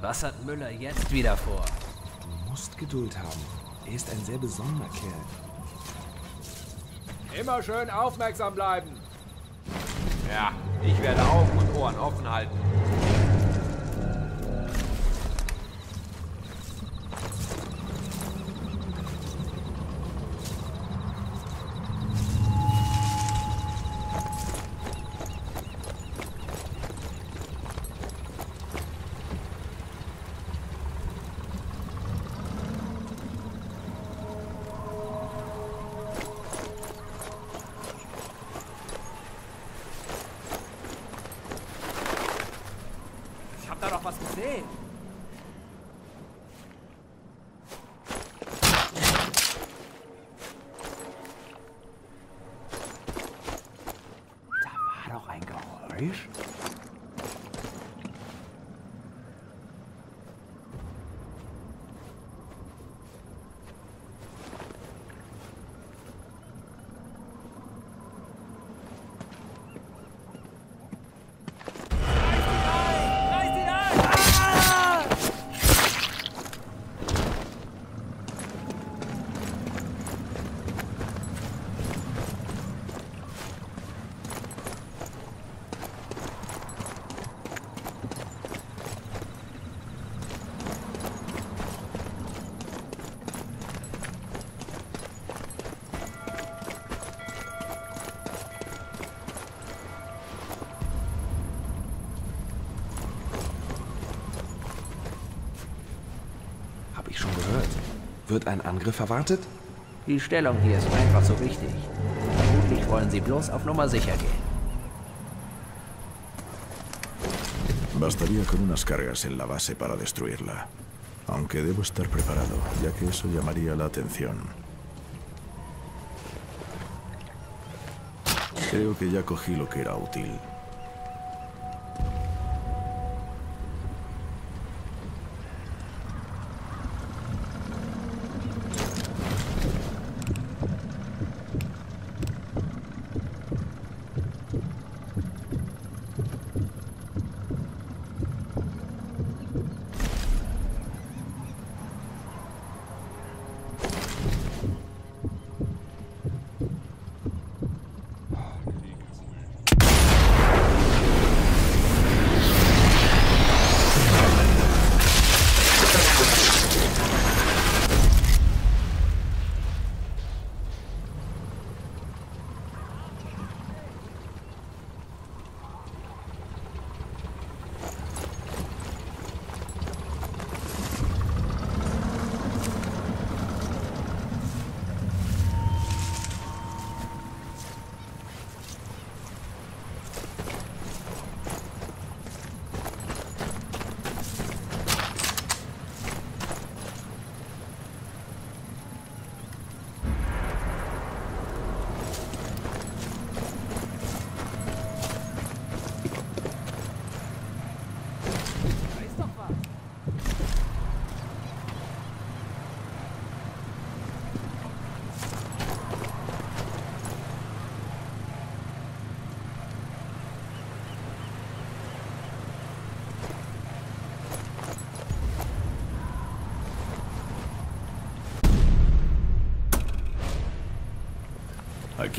Was hat Müller jetzt wieder vor? Du musst Geduld haben. Er ist ein sehr besonderer Kerl. Immer schön aufmerksam bleiben. Ja, ich werde Augen und Ohren offen halten. Ein Geräusch. Reiß ihn ein! Ah! Hab ich schon gehört. Wird ein Angriff erwartet? Die Stellung hier ist einfach so wichtig. Vermutlich wollen sie bloß auf Nummer sicher gehen. Bastaría con unas cargas en la base para destruirla. Aunque debo estar preparado, ya que eso llamaría la atención. Creo que ya cogí lo que era útil.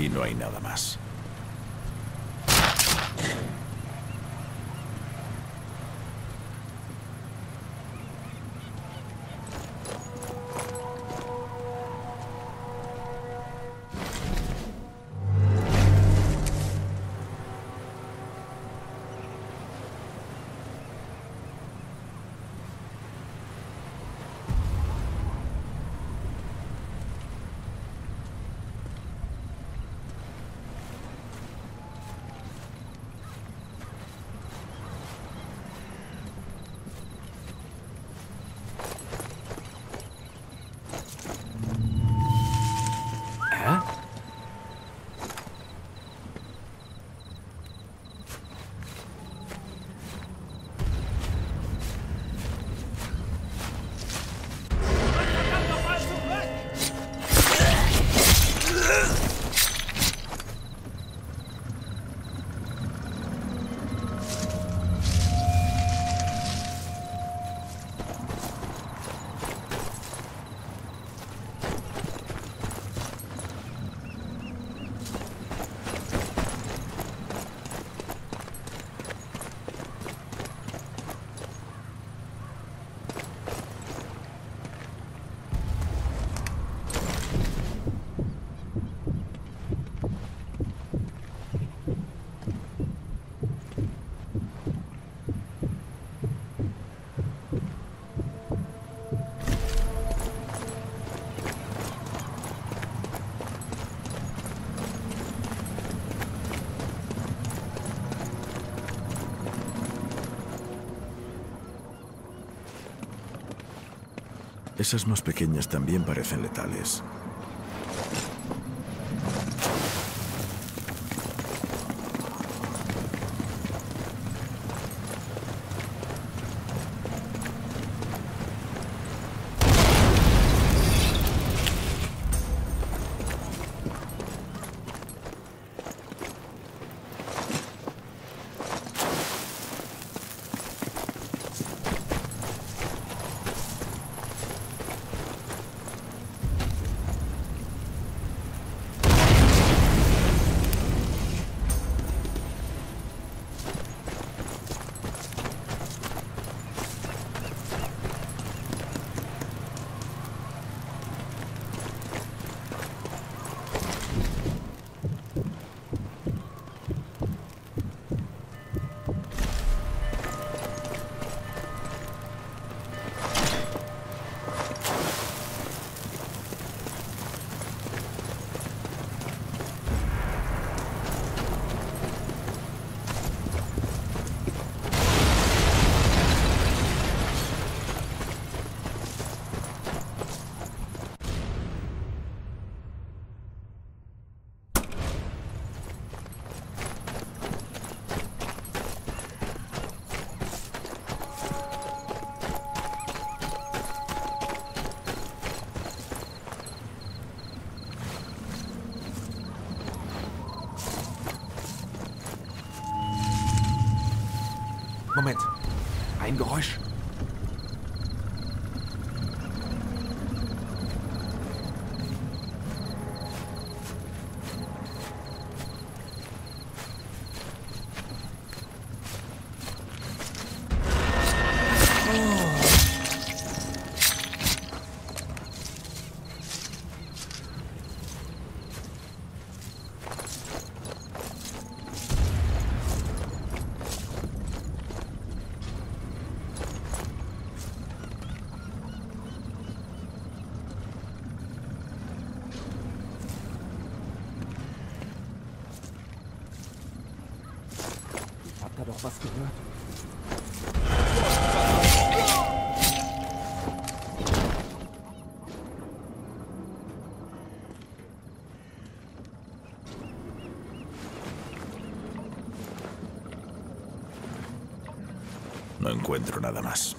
Aquí no hay nada más. Esas más pequeñas también parecen letales. Geräusch. No encuentro nada más.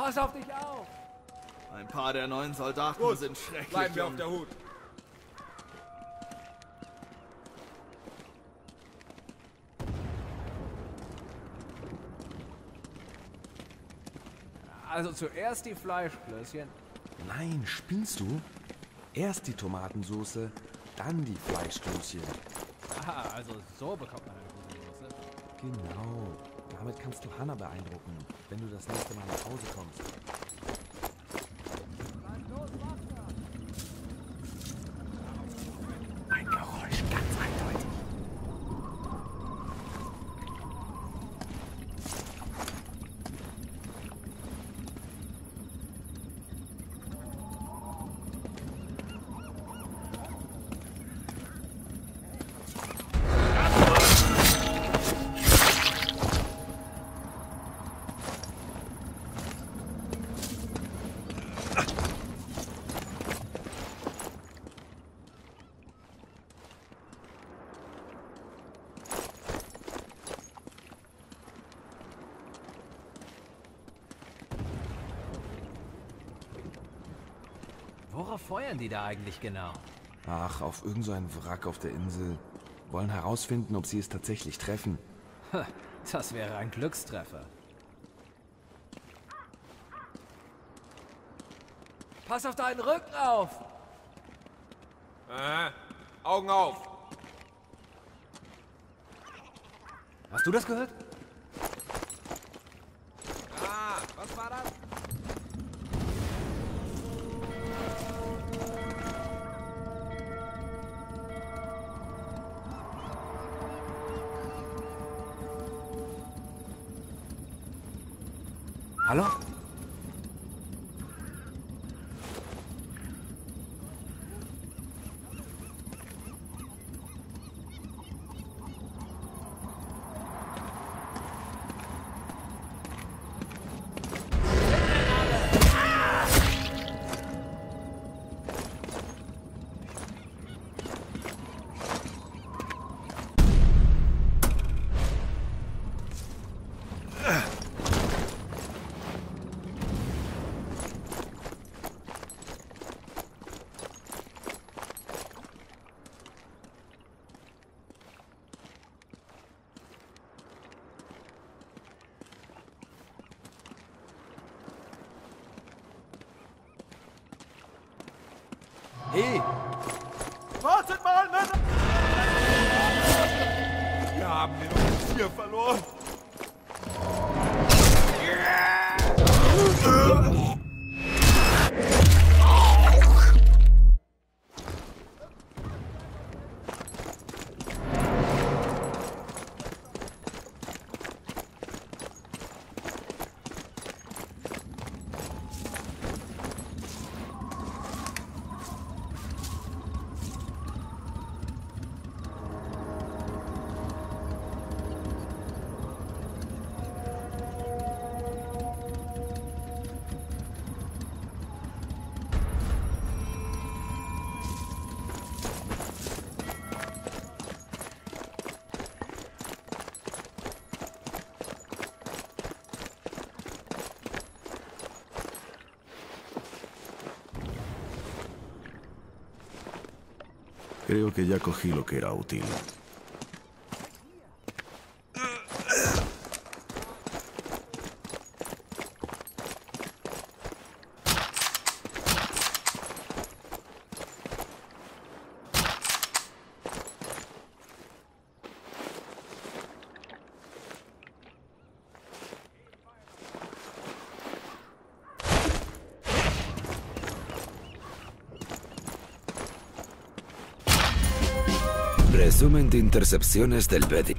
Pass auf dich auf! Ein paar der neuen Soldaten Gut, sind schrecklich. Bleiben wir auf der Hut. Also zuerst die Fleischklößchen. Nein, spinnst du? Erst die Tomatensoße, dann die Fleischklößchen. Aha, also so bekommt man eine gute Soße. Genau. Damit kannst du Hannah beeindrucken, wenn du das nächste Mal nach Hause kommst. Feuern die da eigentlich genau? Ach, auf irgend so ein Wrack auf der Insel. Wollen herausfinden, ob sie es tatsächlich treffen. Das wäre ein Glückstreffer. Pass auf deinen Rücken auf! Äh, Augen auf! Hast du das gehört? Hey! Wartet mal, Männer! Wir haben den Offizier verloren! Creo que ya cogí lo que era útil. Resumen de intercepciones del Betty.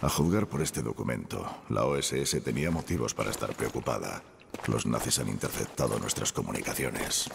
A juzgar por este documento, la OSS tenía motivos para estar preocupada. Los nazis han interceptado nuestras comunicaciones.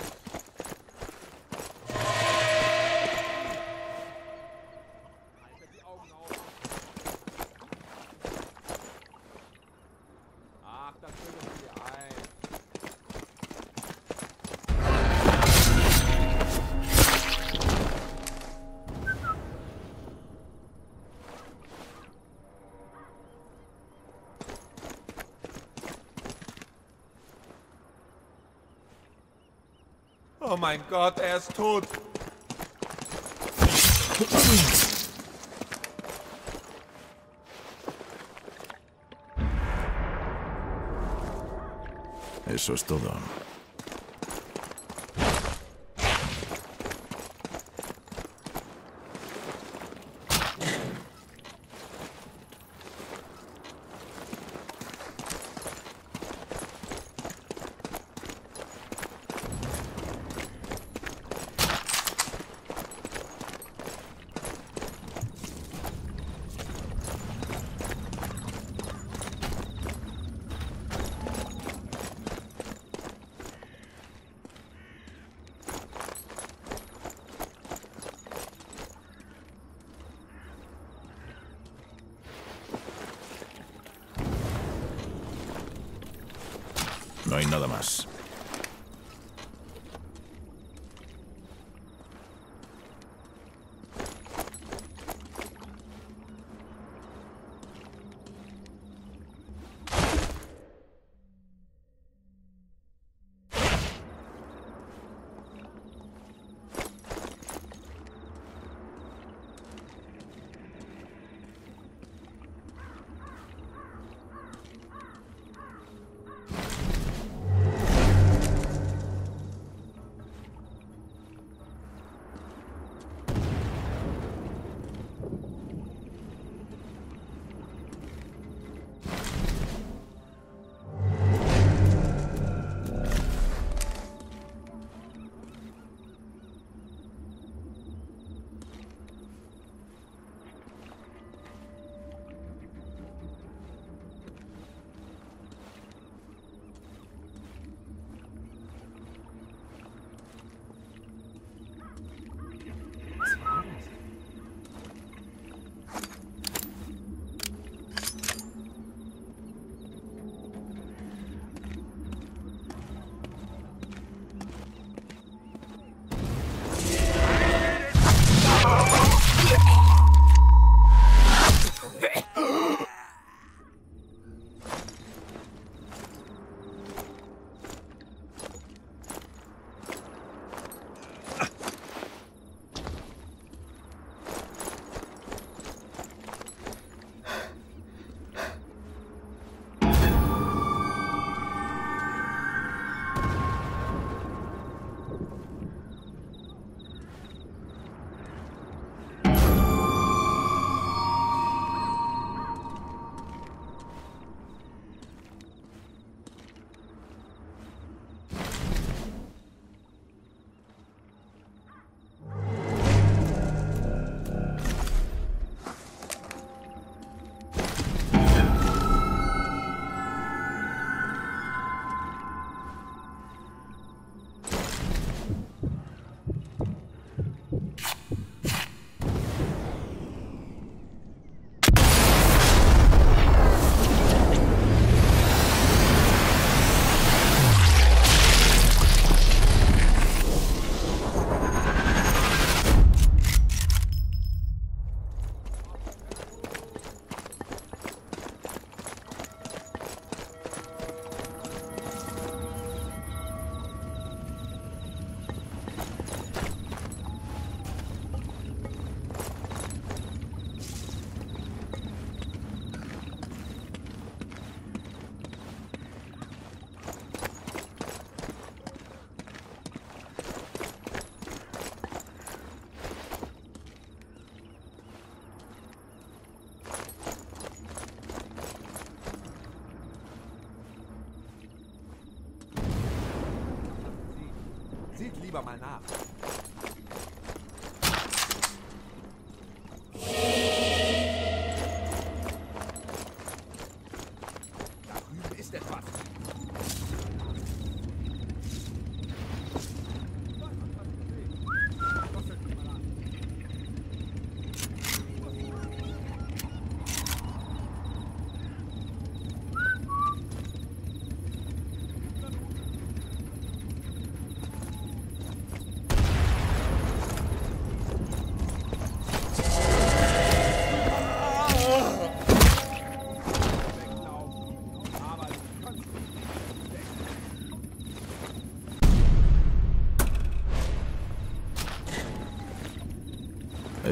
Oh mein Gott, er ist tot. Eso es todo. No hay nada más. Lieber mal nach.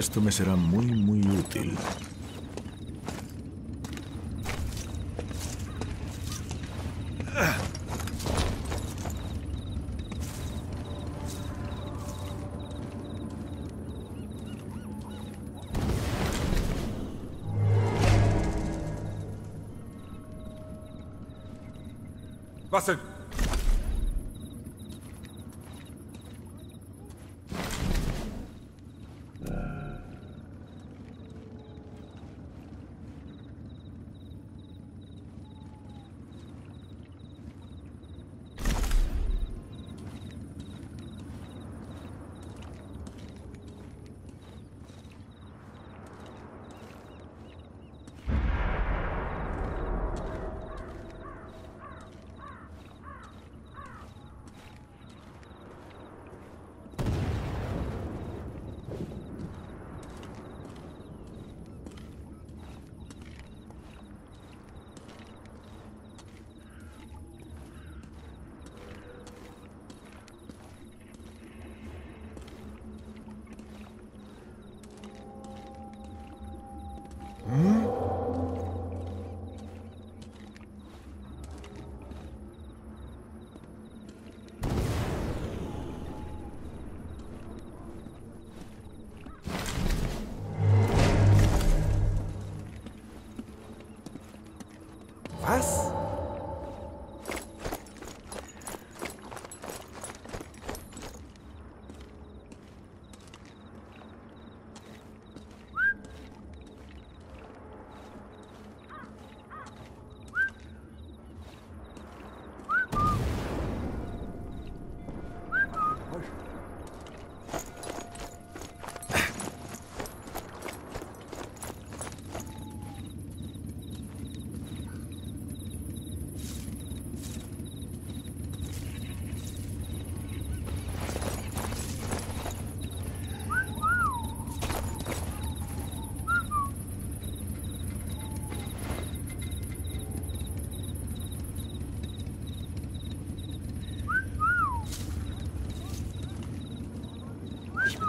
Esto me será muy, muy útil.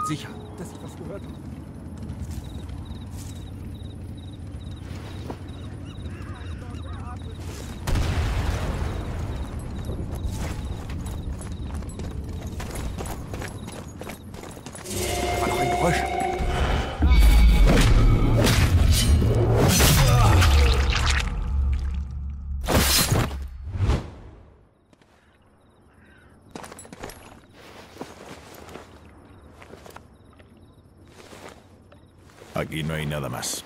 Sicher, dass ich was gehört habe. Aquí no hay nada más.